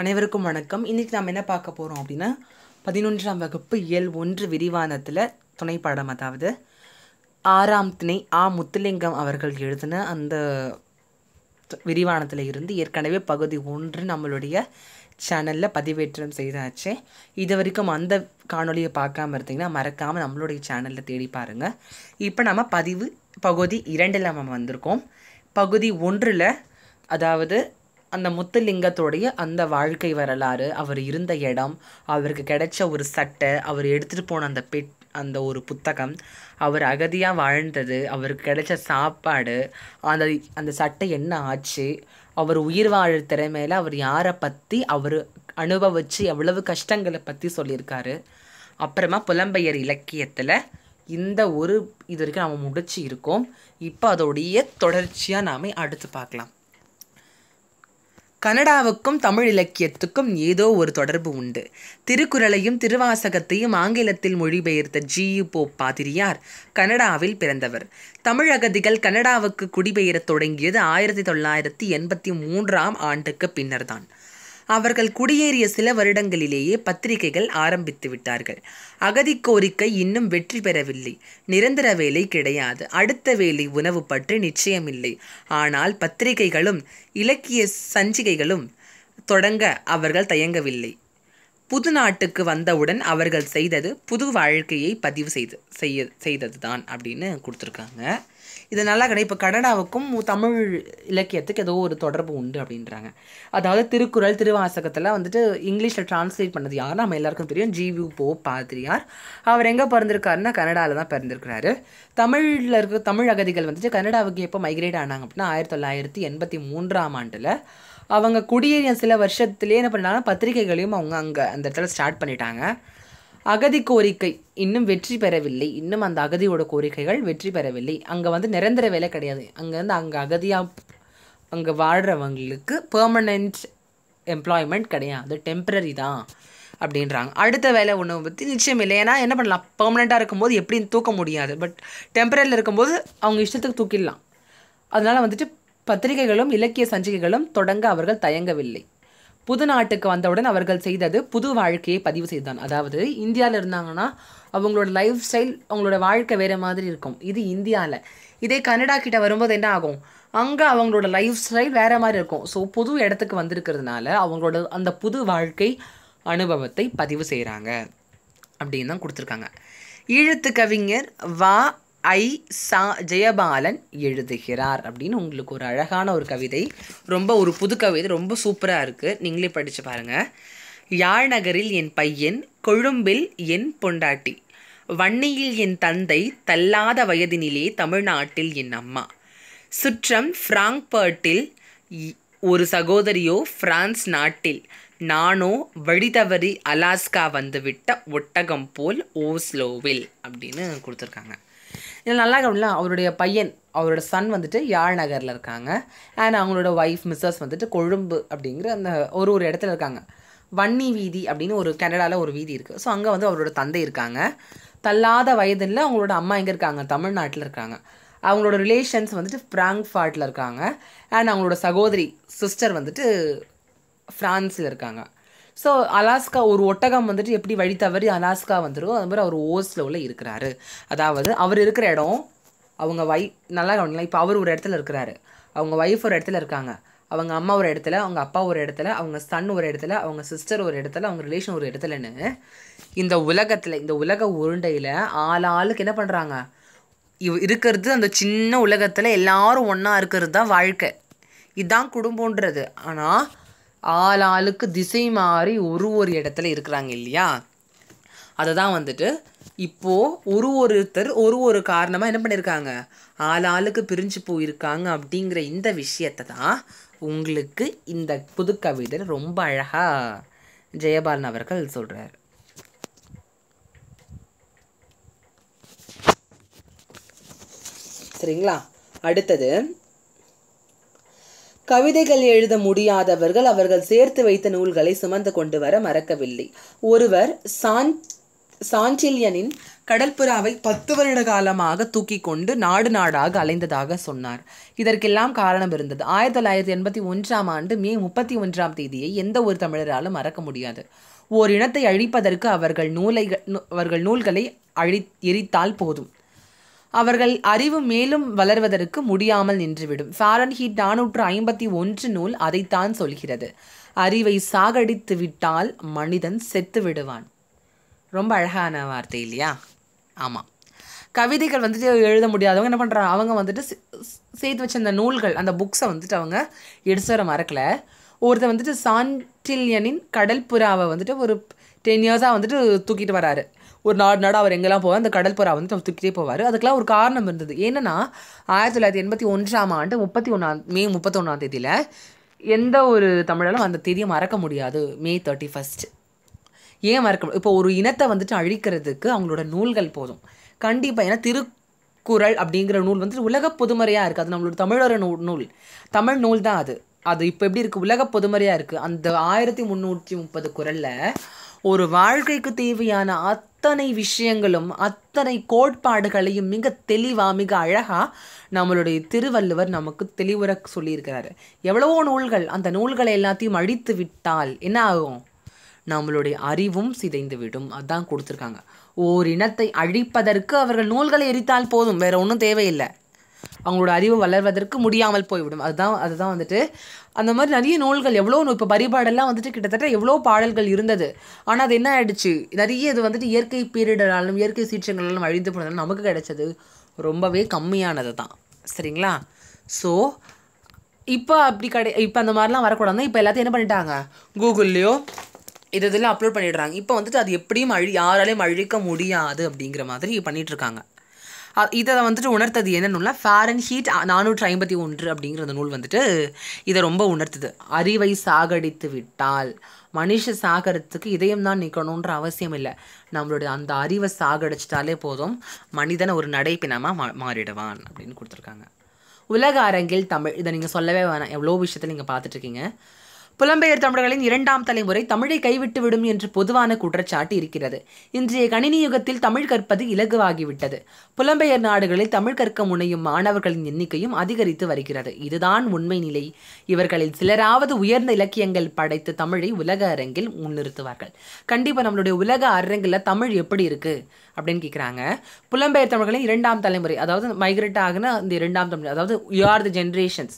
அனைவருக்கும் வணக்கம். இன்றைக்கி நாம் என்ன பார்க்க போகிறோம் அப்படின்னா பதினொன்றாம் வகுப்பு இயல் ஒன்று விரிவானத்தில் துணைப்பாடம் அதாவது ஆறாம் திணை ஆ முத்துலிங்கம் அவர்கள் எழுதின அந்த விரிவானத்தில் இருந்து ஏற்கனவே பகுதி ஒன்று நம்மளுடைய சேனலில் பதிவேற்றம் செய்தாச்சு. இது வரைக்கும் அந்த காணொளியை பார்க்காம இருந்தீங்கன்னா மறக்காமல் நம்மளுடைய சேனலில் தேடி பாருங்கள் இப்போ நம்ம பதிவு பகுதி இரண்டில் நம்ம வந்திருக்கோம். பகுதி ஒன்றில் அதாவது அந்த முத்துலிங்கத்தோடைய அந்த வாழ்க்கை வரலாறு அவர் இருந்த இடம் அவருக்கு கிடைச்ச ஒரு சட்டை அவர் எடுத்துகிட்டு போன அந்த பெட் அந்த ஒரு புத்தகம் அவர் அகதியாக வாழ்ந்தது அவருக்கு கிடைச்ச சாப்பாடு அந்த அந்த சட்டை என்ன ஆச்சு அவர் உயிர் வாழ திறமையில் அவர் யாரை பற்றி அவர் அனுபவித்து எவ்வளவு கஷ்டங்களை பற்றி சொல்லியிருக்காரு. அப்புறமா புலம்பெயர் இலக்கியத்தில் இந்த ஒரு இது வரைக்கும் நம்ம முடிச்சு இருக்கோம். இப்போ அதோடைய தொடர்ச்சியாக நாம அடுத்து பார்க்கலாம். கனடாவுக்கும் தமிழ் இலக்கியத்துக்கும் ஏதோ ஒரு தொடர்பு உண்டு. திருக்குறளையும் திருவாசகத்தையும் ஆங்கிலத்தில் மொழிபெயர்த்த ஜி. யு. போ பாதிரியார் கனடாவில் பிறந்தவர். தமிழகதிகள் கனடாவுக்கு குடிபெயரத் தொடங்கியது ஆயிரத்தி தொள்ளாயிரத்தி எண்பத்தி மூன்றாம் ஆண்டுக்கு பின்னர்தான். அவர்கள் குடியேறிய சில வருடங்களிலேயே பத்திரிகைகள் ஆரம்பித்து விட்டார்கள். அகதி கோரிக்கை இன்னும் வெற்றி பெறவில்லை. நிரந்தர வேலை கிடையாது. அடுத்த வேலை உணவு பற்றி நிச்சயமில்லை. ஆனால் பத்திரிகைகளும் இலக்கிய சஞ்சிகைகளும் தொடங்க அவர்கள் தயங்கவில்லை. புது நாட்டுக்கு வந்தவுடன் அவர்கள் செய்தது புது வாழ்க்கையை பதிவு செய்து செய்ய செய்தது தான் அப்படின்னு கொடுத்துருக்காங்க. இது நல்லா கிடையாது இப்போ கனடாவுக்கும் தமிழ் இலக்கியத்துக்கு ஏதோ ஒரு தொடர்பு உண்டு அப்படின்றாங்க. அதாவது திருக்குறள் திருவாசகத்தில் வந்துட்டு இங்கிலீஷில் டிரான்ஸ்லேட் பண்ணது யார்? நம்ம எல்லாருக்கும் தெரியும். ஜிவி போ பாதிரியார். அவர் எங்கே பிறந்திருக்காருன்னா கனடாவில் தான் பிறந்திருக்கிறாரு. தமிழில் இருக்க தமிழ் அகதிகள் வந்துட்டு கனடாவுக்கு எப்போ மைக்ரேட் ஆனாங்க அப்படின்னா ஆயிரத்தி தொள்ளாயிரத்தி எண்பத்தி மூன்றாம் ஆண்டில். அவங்க குடியேறிய சில வருஷத்துலேயே என்ன பண்ணாங்கன்னா பத்திரிகைகளையும் அவங்க அங்கே அந்த இடத்துல ஸ்டார்ட் பண்ணிட்டாங்க. அகதி கோரிக்கை இன்னும் வெற்றி பெறவில்லை. இன்னும் அந்த அகதியோட கோரிக்கைகள் வெற்றி பெறவில்லை. அங்கே வந்து நிரந்தர வேலை கிடையாது. அங்கே வந்து அங்கே அகதியாக அங்கே வாழ்கிறவங்களுக்கு பெர்மனண்ட் எம்ப்ளாய்மெண்ட் கிடையாது. டெம்பரரி தான் அப்படின்றாங்க. அடுத்த வேலை ஒன்று பற்றி நிச்சயம் இல்லை. ஏன்னா என்ன பண்ணலாம்? பெர்மனெண்ட்டாக இருக்கும்போது எப்படின்னு தூக்க முடியாது. பட் டெம்பரரியில் இருக்கும்போது அவங்க இஷ்டத்துக்கு தூக்கிடலாம். அதனால் வந்துட்டு பத்திரிகைகளும் இலக்கிய சஞ்சிகைகளும் தொடங்க அவர்கள் தயங்கவில்லை. புது நாட்டுக்கு வந்தவுடன் அவர்கள் செய்தது புது வாழ்க்கையை பதிவு செய்தான் அதாவது இந்தியாவில் இருந்தாங்கன்னா அவங்களோட லைஃப் ஸ்டைல் அவங்களோட வாழ்க்கை வேறு மாதிரி இருக்கும். இது இந்தியாவில் இதே கனடா கிட்ட வரும்போது என்ன ஆகும்? அங்கே அவங்களோட லைஃப் ஸ்டைல் வேறு மாதிரி இருக்கும். ஸோ புது இடத்துக்கு வந்திருக்கிறதுனால அவங்களோட அந்த புது வாழ்க்கை அனுபவத்தை பதிவு செய்கிறாங்க அப்படின்னு தான் கொடுத்துருக்காங்க. ஈழத்து கவிஞர் வா ஐ சா ஜெயபாலன் எழுதுகிறார் அப்படின்னு உங்களுக்கு ஒரு அழகான ஒரு கவிதை ரொம்ப ஒரு புது கவிதை ரொம்ப சூப்பராக இருக்குது நீங்களே படித்து பாருங்கள் யாழ்நகரில் என் பையன் கொழும்பில் என் பொண்டாட்டி வன்னியில் என் தந்தை தள்ளாத வயதினிலே தமிழ்நாட்டில் என் அம்மா. சுற்றம் ஃப்ராங்க்பர்ட்டில் ஒரு சகோதரியோ பிரான்ஸ் நாட்டில் நானோ வழிதவறி அலாஸ்கா வந்துவிட்ட ஒட்டகம் போல் ஓஸ்லோவில் அப்படின்னு கொடுத்துருக்காங்க. இதில் நல்லா கவனில அவருடைய பையன் அவரோட சன் வந்துட்டு யாழ் நகரில் இருக்காங்க. அண்ட் அவங்களோட ஒய்ஃப் மிஸ்ஸஸ் வந்துட்டு கொழும்பு அப்படிங்கிற அந்த ஒரு ஒரு இடத்துல இருக்காங்க. வன்னி வீதி அப்படின்னு ஒரு கனடாவில் ஒரு வீதி இருக்குது ஸோ அங்கே வந்து அவரோட தந்தை இருக்காங்க. தள்ளாத வயதில் அவங்களோட அம்மா எங்கே இருக்காங்க? தமிழ்நாட்டில் இருக்காங்க. அவங்களோட ரிலேஷன்ஸ் வந்துட்டு ஃப்ராங்க்ஃபார்ட்டில் இருக்காங்க. அண்ட் அவங்களோட சகோதரி சிஸ்டர் வந்துட்டு ஃப்ரான்ஸில் இருக்காங்க. ஸோ அலாஸ்கா ஒரு ஒட்டகம் வந்துட்டு எப்படி வழி தவறி அலாஸ்கா வந்துடும் அது மாதிரி அவர் ஓஸ்லோவில் இருக்கிறாரு. அதாவது அவர் இருக்கிற இடம் அவங்க வை நல்லா கவனிக்கலாம் இப்போ அவர் ஒரு இடத்துல இருக்கிறாரு. அவங்க ஒய்ஃப் ஒரு இடத்துல இருக்காங்க. அவங்க அம்மா ஒரு இடத்துல அவங்க அப்பா ஒரு இடத்துல அவங்க சன் ஒரு இடத்துல அவங்க சிஸ்டர் ஒரு இடத்துல அவங்க ரிலேஷன் ஒரு இடத்துலன்னு இந்த உலகத்தில் இந்த உலக உருண்டையில் ஆள் ஆளுக்கு என்ன பண்ணுறாங்க இவ் இருக்கிறது அந்த சின்ன உலகத்தில் எல்லாரும் ஒன்றா இருக்கிறது தான் வாழ்க்கை. இதுதான் குடும்பன்றது ஆனால் ஆள் ஆளுக்கு திசை மாறி ஒரு ஒரு இடத்துல இருக்கிறாங்க இல்லையா? அதை தான் வந்துட்டு இப்போது ஒரு ஒருத்தர் ஒரு ஒரு காரணமாக என்ன பண்ணியிருக்காங்க ஆள் ஆளுக்கு பிரிஞ்சு போயிருக்காங்க அப்படிங்கிற இந்த விஷயத்தை தான் உங்களுக்கு இந்த புது ரொம்ப அழகாக ஜெயபாலன் அவர்கள் சொல்கிறார் சரிங்களா? அடுத்தது கவிதைகள் எழுத முடியாதவர்கள் அவர்கள் சேர்த்து வைத்த நூல்களை சுமந்து கொண்டு வர மறக்கவில்லை. ஒருவர் சான் சாண்டில்யனின் கடற்புறாவை பத்து வருட காலமாக தூக்கி கொண்டு நாடு நாடாக அலைந்ததாக சொன்னார். இதற்கெல்லாம் காரணம் இருந்தது. ஆயிரத்தி தொள்ளாயிரத்தி எண்பத்தி ஒன்றாம் ஆண்டு மே முப்பத்தி ஒன்றாம் தேதியை எந்த ஒரு தமிழராலும் மறக்க முடியாது. ஓர் இனத்தை அழிப்பதற்கு அவர்கள் நூலை அவர்கள் நூல்களை அழி எரித்தால் போதும். அவர்கள் அறிவு மேலும் வளர்வதற்கு முடியாமல் நின்றுவிடும். ஃபாரன்ஹீட் நானூற்று ஐம்பத்தி ஒன்று நூல் அதைத்தான் சொல்கிறது. அறிவை சாகடித்து விட்டால் மனிதன் செத்து விடுவான். ரொம்ப அழகான வார்த்தை இல்லையா? ஆமாம் கவிதைகள் வந்துட்டு எழுத முடியாதவங்க என்ன பண்ணுறாங்க அவங்க வந்துட்டு சேர்த்து வச்ச அந்த நூல்கள் அந்த புக்ஸை வந்துட்டு அவங்க எடுத்து வர மறக்கல. ஒருத்தர் வந்துட்டு சாண்டில்யனின் கடல் புறாவை வந்துட்டு ஒரு டென் இயர்ஸாக வந்துட்டு தூக்கிட்டு வராரு. ஒரு நாடு நாடு அவர் எங்கெல்லாம் போவார் அந்த கடல் புறா வந்துட்டு தூக்கிட்டே போவார். அதுக்கெல்லாம் ஒரு காரணம் இருந்தது. என்னன்னா ஆயிரத்தி தொள்ளாயிரத்தி எண்பத்தி ஒன்றாம் ஆண்டு முப்பத்தி ஒன்றாம் மே முப்பத்தொன்னாம் தேதியில் எந்த ஒரு தமிழாலும் அந்த தேதியை மறக்க முடியாது மே தேர்ட்டி ஃபஸ்ட் ஏன் மறக்க இப்போ ஒரு இனத்தை வந்துட்டு அழிக்கிறதுக்கு அவங்களோட நூல்கள் போதும். கண்டிப்பாக ஏன்னா திருக்குறள் அப்படிங்கிற நூல் வந்துட்டு உலக பொதுமறையாக இருக்குது அது நம்மளோட தமிழோட நூல் நூல். தமிழ் நூல் தான் அது. அது இப்போ எப்படி இருக்குது உலக பொதுமறையாக இருக்குது அந்த ஆயிரத்தி முந்நூற்றி முப்பது குறளில் ஒரு வாழ்க்கைக்கு தேவையான அத்தனை விஷயங்களும் அத்தனை கோட்பாடுகளையும் மிக தெளிவாக மிக அழகாக நம்மளுடைய திருவள்ளுவர் நமக்கு தெளிவுற சொல்லியிருக்கிறாரு. எவ்வளவோ நூல்கள் அந்த நூல்களை எல்லாத்தையும் அழித்து விட்டால் என்ன ஆகும்? நம்மளுடைய அறிவும் சிதைந்து விடும். அதான் கொடுத்துருக்காங்க. ஓர் இனத்தை அழிப்பதற்கு அவர்கள் நூல்களை எரித்தால் போதும். வேற ஒன்றும் தேவையில்லை. அவங்களோட அறிவு வளர்வதற்கு முடியாமல் போய்விடும். அதுதான் அதுதான் வந்துட்டு அந்த மாதிரி நிறைய நூல்கள் எவ்வளோ இப்போ பரிபாடெல்லாம் வந்துட்டு கிட்டத்தட்ட எவ்வளோ பாடல்கள் இருந்தது. ஆனால் அது என்ன ஆயிடுச்சு? நிறைய இது வந்துட்டு இயற்கை பேரிடராலும் இயற்கை சீற்றங்களாலும் அழிந்து போனதாலும் நமக்கு கிடைச்சது ரொம்பவே கம்மியானது தான் சரிங்களா? ஸோ இப்போ அப்படி கிடை இப்போ அந்த மாதிரிலாம் வரக்கூடாதுன்னா இப்போ எல்லாத்தையும் என்ன பண்ணிட்டாங்க? கூகுள்லேயோ இது இதில் அப்லோட் பண்ணிடுறாங்க. இப்போ வந்துட்டு அது எப்படியும் அழி யாராலையும் அழிக்க முடியாது அப்படிங்கிற மாதிரி பண்ணிகிட்ருக்காங்க இதை வந்துட்டு உணர்த்தது என்னன்னா ஃபேரன் ஹீட் நானூற்றி ஐம்பத்தி ஒன்று அப்படிங்கிற அந்த நூல் வந்துட்டு இதை ரொம்ப உணர்த்துது. அறிவை சாகடித்து விட்டால் மனுஷ சாகரத்துக்கு இதயம் தான் நிற்கணுன்ற அவசியம் இல்லை. நம்மளுடைய அந்த அறிவை சாகடிச்சிட்டாலே போதும் மனிதன் ஒரு நடைப்பினமாக மா மாறிடுவான் அப்படின்னு கொடுத்துருக்காங்க. உலக அரங்கில் தமிழ் இதை நீங்கள் சொல்லவே வேணாம். எவ்வளோ விஷயத்த நீங்கள் பார்த்துட்ருக்கீங்க புலம்பெயர் தமிழர்களின் இரண்டாம் தலைமுறை தமிழை கைவிட்டு விடும் என்று பொதுவான குற்றச்சாட்டு இருக்கிறது. இன்றைய கணினி யுகத்தில் தமிழ் கற்பது இலகுவாகிவிட்டது. புலம்பெயர் நாடுகளில் தமிழ் கற்க முனையும் மாணவர்களின் எண்ணிக்கையும் அதிகரித்து வருகிறது. இதுதான் உண்மை நிலை. இவர்களில் சிலராவது உயர்ந்த இலக்கியங்கள் படைத்து தமிழை உலக அரங்கில் முன்னிறுத்துவார்கள். கண்டிப்பாக நம்மளுடைய உலக அரங்கில் தமிழ் எப்படி இருக்கு? அப்படின்னு கேட்குறாங்க புலம்பெயர் தமிழர்களின் இரண்டாம் தலைமுறை அதாவது மைக்ரேட் ஆகின இந்த இரண்டாம் தமிழ் அதாவது யூ ஆர் த ஜென்ரேஷன்ஸ்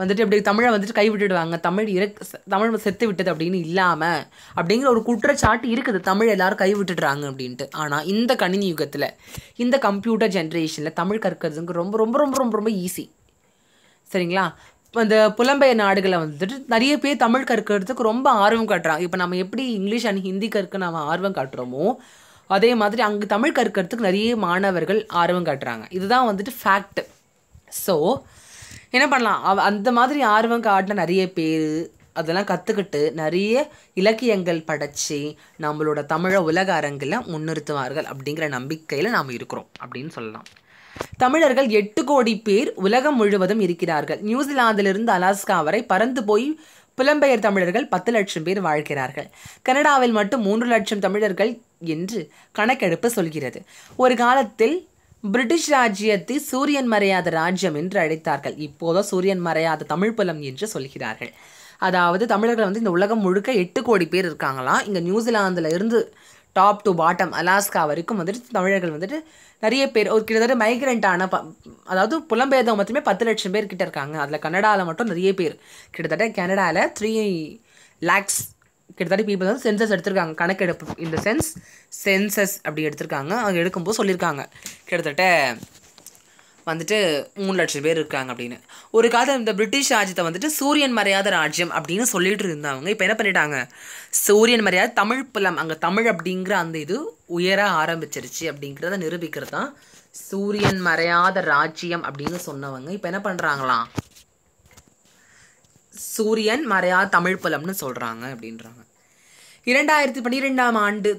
வந்துட்டு இப்படி தமிழை வந்துட்டு கைவிட்டுடுவாங்க. தமிழ் இறக் தமிழ் செத்து விட்டது அப்படின்னு இல்லாமல் அப்படிங்கிற ஒரு குற்றச்சாட்டு இருக்குது. தமிழ் எல்லாரும் கைவிட்டுடுறாங்க அப்படின்ட்டு. ஆனால் இந்த கணினி யுகத்தில் இந்த கம்ப்யூட்டர் ஜென்ரேஷனில் தமிழ் கற்கிறதுங்க ரொம்ப ரொம்ப ரொம்ப ரொம்ப ரொம்ப ஈஸி சரிங்களா? அந்த புலம்பெயர் நாடுகளை வந்துட்டு நிறைய பேர் தமிழ் கற்கிறதுக்கு ரொம்ப ஆர்வம் காட்டுறாங்க. இப்போ நம்ம எப்படி இங்கிலீஷ் அண்ட் ஹிந்தி கற்க நம்ம ஆர்வம் காட்டுறோமோ அதே மாதிரி அங்கே தமிழ் கற்கிறதுக்கு நிறைய மாணவர்கள் ஆர்வம் காட்டுறாங்க. இதுதான் வந்துட்டு ஃபேக்ட் ஸோ என்ன பண்ணலாம்? அவ அந்த மாதிரி ஆர்வம் காட்டின நிறைய பேர் அதெல்லாம் கற்றுக்கிட்டு நிறைய இலக்கியங்கள் படைத்து நம்மளோட தமிழை உலக அரங்கில் முன்னிறுத்துவார்கள் அப்படிங்கிற நம்பிக்கையில் நாம் இருக்கிறோம் அப்படின்னு சொல்லலாம். தமிழர்கள் எட்டு கோடி பேர் உலகம் முழுவதும் இருக்கிறார்கள். நியூசிலாந்திலிருந்து அலாஸ்கா வரை பறந்து போய் புலம்பெயர் தமிழர்கள் பத்து லட்சம் பேர் வாழ்கிறார்கள். கனடாவில் மட்டும் மூன்று லட்சம் தமிழர்கள் என்று கணக்கெடுப்பு சொல்கிறது. ஒரு காலத்தில் பிரிட்டிஷ் ராஜ்யத்தை சூரியன் மறையாத ராஜ்யம் என்று அழைத்தார்கள். இப்போதோ சூரியன் மறையாத தமிழ் புலம் என்று சொல்கிறார்கள். அதாவது தமிழர்கள் வந்து இந்த உலகம் முழுக்க எட்டு கோடி பேர் இருக்காங்களாம் இங்கே நியூசிலாந்தில் இருந்து டாப் டு பாட்டம் அலாஸ்கா வரைக்கும் வந்துட்டு தமிழர்கள் வந்துட்டு நிறைய பேர் ஒரு கிட்டத்தட்ட மைக்ரெண்டான ப அதாவது புலம்பெயர்ந்தவங்க மட்டுமே பத்து லட்சம் பேர் கிட்ட இருக்காங்க. அதில் கனடாவில் மட்டும் நிறைய பேர். கிட்டத்தட்ட கனடாவில் த்ரீ லேக்ஸ் கிட்டத்தட்ட பீப்புள் வந்து சென்சஸ் எடுத்திருக்காங்க. கணக்கெடுப்பு. இந்த சென்ஸ் சென்சஸ் அப்படி எடுத்திருக்காங்க. அவங்க எடுக்கும்போது சொல்லியிருக்காங்க. கிட்டத்தட்ட வந்துட்டு மூணு லட்சம் பேர் இருக்காங்க அப்படின்னு. ஒரு காலத்தில் இந்த பிரிட்டிஷ் ராஜ்யத்தை வந்துட்டு சூரியன் மறையாத ராஜ்யம் அப்படின்னு சொல்லிட்டு இருந்தவங்க இப்போ என்ன பண்ணிட்டாங்க? சூரியன் மறையாத தமிழ் புலம் அங்கே தமிழ் அப்படிங்கிற அந்த இது உயர ஆரம்பிச்சிருச்சு அப்படிங்கிறத நிரூபிக்கிறது தான் சூரியன் மறையாத ராஜ்யம் அப்படின்னு சொன்னவங்க. இப்போ என்ன பண்ணுறாங்களாம் சூரியன் மறையா தமிழ் புலம்னு சொல்கிறாங்க அப்படின்றாங்க. இரண்டாயிரத்தி பன்னிரெண்டாம் ஆண்டு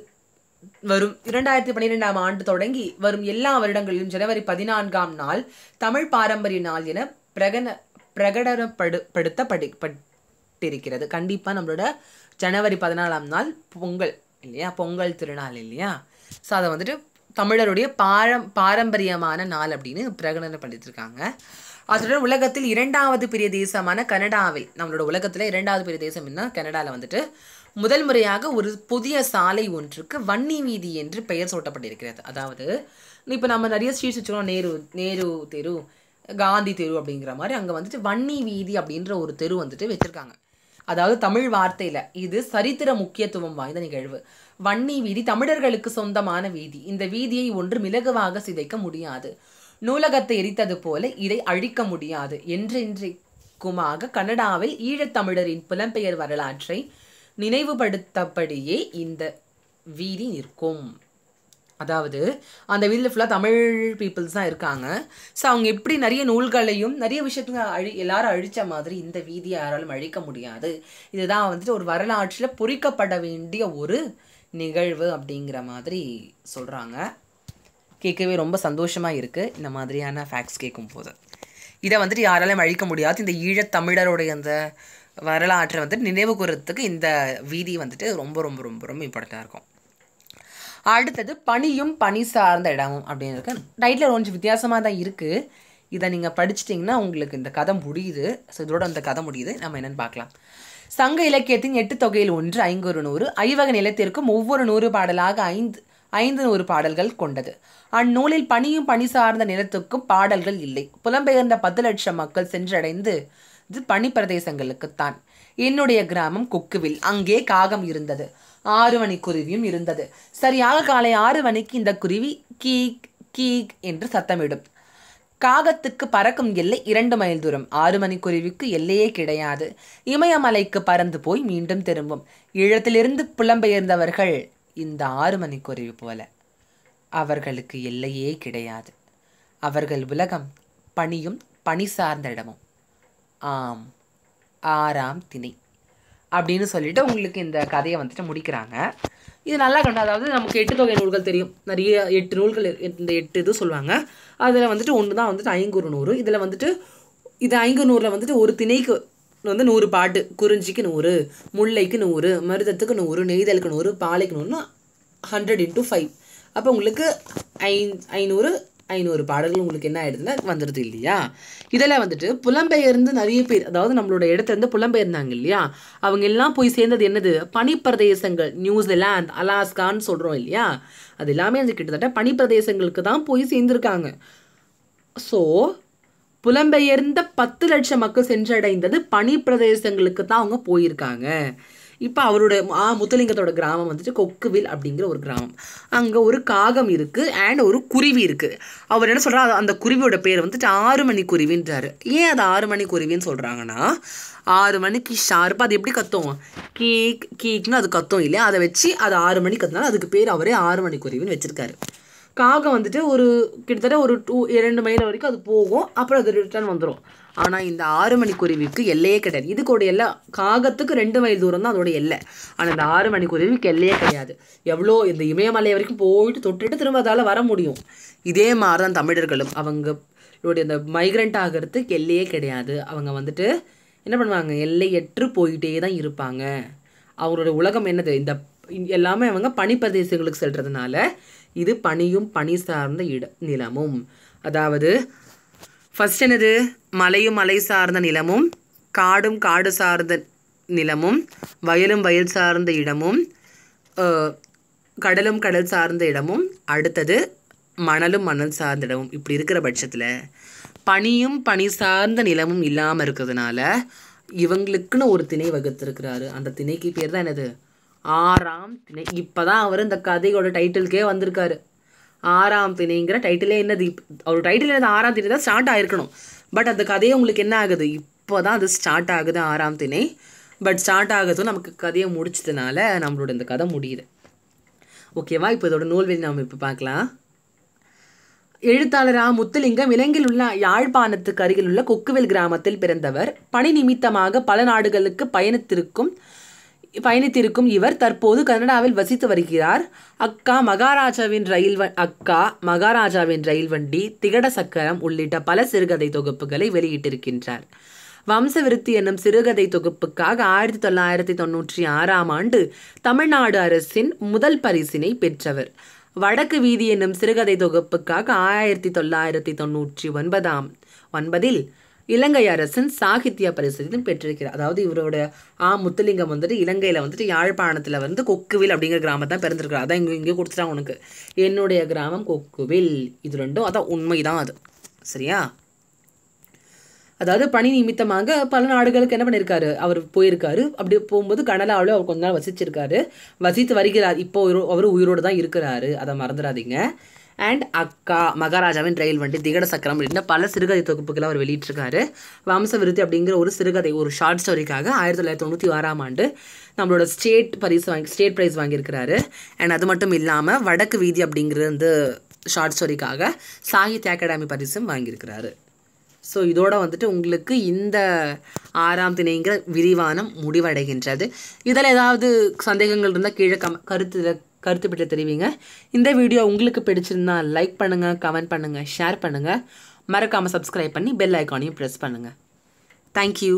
வரும் இரண்டாயிரத்தி பன்னிரெண்டாம் ஆண்டு தொடங்கி வரும் எல்லா வருடங்களிலும் ஜனவரி பதினான்காம் நாள் தமிழ் பாரம்பரிய நாள் என பிரகன பிரகடனப்படு படுத்தப்படு பட்டிருக்கிறது கண்டிப்பாக நம்மளோட ஜனவரி பதினாலாம் நாள் பொங்கல் இல்லையா? பொங்கல் திருநாள் இல்லையா? ஸோ அதை வந்துட்டு தமிழருடைய பாரம் பாரம்பரியமான நாள் அப்படின்னு பிரகடனப்படுத்திருக்காங்க. அத்துடன் உலகத்தில் இரண்டாவது பெரிய தேசமான கனடாவில். நம்மளோட உலகத்தில் இரண்டாவது பெரிய தேசம் என்ன? கனடாவில் வந்துட்டு முதல் முறையாக ஒரு புதிய சாலை ஒன்றுக்கு வன்னி வீதி என்று பெயர் சூட்டப்பட்டிருக்கிறது. அதாவது இப்போ நம்ம நிறைய ஸ்ட்ரீட்ஸ் வச்சுக்கோம் நேரு நேரு தெரு காந்தி தெரு அப்படிங்கிற மாதிரி அங்கே வந்துட்டு வன்னி வீதி அப்படின்ற ஒரு தெரு வந்துட்டு வச்சுருக்காங்க. அதாவது தமிழ் வார்த்தையில் இது சரித்திர முக்கியத்துவம் வாய்ந்த நிகழ்வு. வன்னி வீதி தமிழர்களுக்கு சொந்தமான வீதி. இந்த வீதியை ஒன்று மிளகுவாக சிதைக்க முடியாது. நூலகத்தை எரித்தது போல இதை அழிக்க முடியாது. என்றென்றைக்குமாக கனடாவில் ஈழத்தமிழரின் புலம்பெயர் வரலாற்றை நினைவுபடுத்தபடியே இந்த வீதி நிற்கும். அதாவது அந்த வீதியில் ஃபுல்லாக தமிழ் பீப்புள்ஸ் தான் இருக்காங்க. ஸோ அவங்க எப்படி நிறைய நூல்களையும் நிறைய விஷயத்துங்க அழி எல்லாரும் அழித்த மாதிரி இந்த வீதியை யாராலும் அழிக்க முடியாது. இதுதான் வந்துட்டு ஒரு வரலாற்றில் பொறிக்கப்பட வேண்டிய ஒரு நிகழ்வு அப்படிங்கிற மாதிரி சொல்கிறாங்க கேட்கவே ரொம்ப சந்தோஷமாக இருக்குது இந்த மாதிரியான ஃபேக்ட்ஸ் கேட்கும் போது இதை வந்துட்டு யாராலையும் அழிக்க முடியாது. இந்த ஈழத்தமிழருடைய அந்த வரலாற்றை வந்துட்டு நினைவு கூறத்துக்கு இந்த வீதி வந்துட்டு ரொம்ப ரொம்ப ரொம்ப ரொம்ப இம்பார்ட்டண்ட்டாக இருக்கும். அடுத்தது பனியும் பனி சார்ந்த இடமும் அப்படின்னு இருக்கு. டைட்டில் கொஞ்சம் வித்தியாசமாக தான் இருக்குது இதை நீங்கள் படிச்சிட்டிங்கன்னா உங்களுக்கு இந்த கதை முடியுது. ஸோ இதோட அந்த கதை முடியுது. நம்ம என்னென்னு பார்க்கலாம். சங்க இலக்கியத்தின் எட்டு தொகையில் ஒன்று ஐங்கொரு நூறு. ஐவக நிலத்திற்கும் ஒவ்வொரு நூறு பாடலாக ஐந்து ஐந்து நூறு பாடல்கள் கொண்டது. அந்நூலில் பனியும் பனி சார்ந்த நிலத்துக்கும் பாடல்கள் இல்லை. புலம்பெயர்ந்த பத்து லட்சம் மக்கள் சென்றடைந்து இது பனி பிரதேசங்களுக்குத்தான். என்னுடைய கிராமம் கொக்குவில். அங்கே காகம் இருந்தது. ஆறு மணி குருவியும் இருந்தது. சரியாக காலை ஆறு மணிக்கு இந்த குருவி கீக் கீக் என்று சத்தமிடும். காகத்துக்கு பறக்கும் எல்லை இரண்டு மைல் தூரம். ஆறு மணி குருவிக்கு எல்லையே கிடையாது. இமயமலைக்கு பறந்து போய் மீண்டும் திரும்பும். ஈழத்திலிருந்து புலம்பெயர்ந்தவர்கள் இந்த ஆறு மணி போல. அவர்களுக்கு எல்லையே கிடையாது. அவர்கள் உலகம் பணியும் பணி சார்ந்த இடமும். ஆம் ஆறாம் திணை. அப்படின்னு சொல்லிட்டு உங்களுக்கு இந்த கதையை வந்துட்டு முடிக்கிறாங்க. இது நல்லா கண்டு அதாவது நமக்கு எட்டு தொகை நூல்கள் தெரியும். நிறைய எட்டு நூல்கள் இந்த எட்டு இது சொல்லுவாங்க. அதில் வந்துட்டு ஒன்று தான் வந்துட்டு ஐங்குறு நூறு இதில் வந்துட்டு இது ஐங்குறு நூறில் வந்துட்டு ஒரு திணைக்கு வந்து நூறு பாட்டு குறிஞ்சிக்கு நூறு முல்லைக்கு நூறு மருதத்துக்கு நூறு நெய்தலுக்கு நூறு பாலைக்கு நூறுனா ஹண்ட்ரட் இன்ட்டு ஃபைவ் அப்போ உங்களுக்கு ஐ ஐநூறு ஐநூறு பாடல்கள் உங்களுக்கு என்ன ஆயிடுதுன்னா வந்துடுது இல்லையா? இதில் வந்துட்டு புலம்பெயர்ந்து நிறைய பேர் அதாவது நம்மளோட இடத்துலேருந்து புலம்பெயர்ந்தாங்க இல்லையா? அவங்க எல்லாம் போய் சேர்ந்தது என்னது? பனிப்பிரதேசங்கள் நியூசிலாந்து அலாஸ்கான்னு சொல்கிறோம் இல்லையா? அது எல்லாமே வந்து கிட்டத்தட்ட பனிப்பிரதேசங்களுக்கு தான் போய் சேர்ந்துருக்காங்க. ஸோ புலம்பெயர்ந்த பத்து லட்சம் மக்கள் சென்றடைந்தது பனி பிரதேசங்களுக்கு தான் அவங்க போயிருக்காங்க. இப்போ அவரோட ஆ முத்துலிங்கத்தோட கிராமம் வந்துட்டு கொக்குவில் அப்படிங்கிற ஒரு கிராமம். அங்கே ஒரு காகம் இருக்குது அண்ட் ஒரு குருவி இருக்குது அவர் என்ன சொல்கிறார் அந்த குருவியோட பேர் வந்துட்டு ஆறு மணி குருவின்றாரு. ஏன் அது ஆறு மணி குருவின்னு சொல்கிறாங்கன்னா ஆறு மணிக்கு ஷார்ப்பாக அது எப்படி கத்தும்? கீக் கீக்னு அது கத்தும் இல்லையா? அதை வச்சு அது ஆறு மணி கத்துனால அதுக்கு பேர் அவரே ஆறு மணி குருவின்னு வச்சுருக்காரு. காகம் வந்துட்டு ஒரு கிட்டத்தட்ட ஒரு டூ இரண்டு மைல் வரைக்கும் அது போகும். அப்புறம் அது ரிட்டர்ன் வந்துடும் ஆனால் இந்த ஆறு மணிக்குருவிக்கு எல்லையே கிடையாது. இதுக்கோட எல்லை காகத்துக்கு ரெண்டு மைல் தூரம் தான் அதோட எல்லை. ஆனால் இந்த ஆறு மணிக்குருவிக்கு எல்லையே கிடையாது. எவ்வளோ இந்த இமயமலை வரைக்கும் போயிட்டு தொட்டுட்டு திரும்ப அதால் வர முடியும். இதே மாதிரி தான் தமிழர்களும். அவங்களுடைய இந்த மைக்ரண்ட் ஆகிறதுக்கு எல்லையே கிடையாது. அவங்க வந்துட்டு என்ன பண்ணுவாங்க? எல்லையற்று போயிட்டே தான் இருப்பாங்க. அவங்களோட உலகம் என்னது? இந்த எல்லாமே அவங்க பனிப்பிரதேசங்களுக்கு செல்றதுனால இது பனியும் பனி சார்ந்த இட நிலமும். அதாவது ஃபர்ஸ்ட் என்னது? மலையும் மலை சார்ந்த நிலமும் காடும் காடு சார்ந்த நிலமும் வயலும் வயல் சார்ந்த இடமும் கடலும் கடல் சார்ந்த இடமும் அடுத்தது மணலும் மணல் சார்ந்த இடமும். இப்படி இருக்கிற பட்சத்தில் பனியும் பனி சார்ந்த நிலமும் இல்லாமல் இருக்கிறதுனால இவங்களுக்குன்னு ஒரு திணை வகுத்திருக்கிறாரு. அந்த திணைக்கு பேர் தான் என்னது? ஆறாம் திணை. இப்பதான் அவர் இந்த கதையோட டைட்டிலுக்கே வந்திருக்காரு. ஆறாம் திணைங்கிற டைட்டிலே என்னது இப் அவர் டைட்டில் என்னது? ஆறாம் திணை தான் ஸ்டார்ட் ஆயிருக்கணும். பட் அந்த கதையே உங்களுக்கு என்ன ஆகுது? இப்போ தான் அது ஸ்டார்ட் ஆகுது ஆறாம் திணை. பட் ஸ்டார்ட் ஆகுதும் நமக்கு கதையை முடிச்சதுனால நம்மளோட இந்த கதை முடியுது. ஓகேவா இப்போ இதோட நூல்வெளி நாம் இப்போ பார்க்கலாம். எழுத்தாளரா முத்துலிங்கம் இலங்கையில் உள்ள யாழ்ப்பாணத்துக்கு அருகில் உள்ள கொக்குவில் கிராமத்தில் பிறந்தவர். பணி நிமித்தமாக பல நாடுகளுக்கு பயணித்திருக்கும் பயணித்திருக்கும் இவர் தற்போது கனடாவில் வசித்து வருகிறார். அக்கா மகாராஜாவின் ரயில் வ- அக்கா மகாராஜாவின் ரயில் வண்டி திகட சக்கரம் உள்ளிட்ட பல சிறுகதை தொகுப்புகளை வெளியிட்டிருக்கின்றார். வம்சவிருத்தி என்னும் சிறுகதை தொகுப்புக்காக ஆயிரத்தி தொள்ளாயிரத்தி தொன்னூற்றி ஆறாம் ஆண்டு தமிழ்நாடு அரசின் முதல் பரிசினை பெற்றவர். வடக்கு வீதி என்னும் சிறுகதை தொகுப்புக்காக ஆயிரத்தி தொள்ளாயிரத்தி தொன்னூற்றி ஒன்பதாம் ஒன்பதில் இலங்கை அரசின் சாகித்ய பரிசு பெற்றிருக்கிறார். அதாவது இவரோட ஆ முத்துலிங்கம் வந்துட்டு இலங்கையில் வந்துட்டு யாழ்ப்பாணத்தில் வந்து கொக்குவில் அப்படிங்கிற கிராமத்தை பிறந்திருக்கிறார். அதான் இங்கே இங்கே கொடுத்துட்டாங்க உனக்கு. என்னுடைய கிராமம் கொக்குவில். இது ரெண்டும் அதான் உண்மைதான் அது. சரியா? அதாவது பணி நிமித்தமாக பல நாடுகளுக்கு என்ன பண்ணியிருக்காரு அவர் போயிருக்காரு. அப்படி போகும்போது கனடாவில் அவர் கொஞ்ச நாள் வசிச்சிருக்காரு. வசித்து வருகிறார். இப்போ உயிரோ- அவர் உயிரோடு தான் இருக்கிறாரு. அதை மறந்துடாதீங்க. அண்ட் அக்கா மகாராஜாவின் ரயில் வண்டி திகட சக்கரம் அப்படின்ற பல சிறுகதை தொகுப்புகளை அவர் வெளியிட்டிருக்காரு. வம்ச விருத்தி அப்படிங்கிற ஒரு சிறுகதை ஒரு ஷார்ட் ஸ்டோரிக்காக ஆயிரத்தி தொள்ளாயிரத்தி தொண்ணூற்றி ஆறாம் ஆண்டு நம்மளோட ஸ்டேட் பரிசு வாங்கி ஸ்டேட் ப்ரைஸ் வாங்கியிருக்கிறாரு. அண்ட் அது மட்டும் இல்லாமல் வடக்கு வீதி அப்படிங்கிறது வந்து ஷார்ட் ஸ்டோரிக்காக சாகித்ய அகாடமி பரிசும் வாங்கியிருக்கிறாரு. ஸோ இதோட வந்துட்டு உங்களுக்கு இந்த ஆறாம் திணைங்கிற விரிவானம் முடிவடைகின்றது. இதில் ஏதாவது சந்தேகங்கள் இருந்தால் கீழே கம் கருத்து கருத்து தெரிவிங்க. இந்த வீடியோ உங்களுக்கு பிடிச்சிருந்தா லைக் பண்ணுங்கள் கமெண்ட் பண்ணுங்கள் ஷேர் பண்ணுங்கள் மறக்காமல் சப்ஸ்கிரைப் பண்ணி பெல் ஐக்கானையும் ப்ரெஸ் பண்ணுங்கள் தேங்க்யூ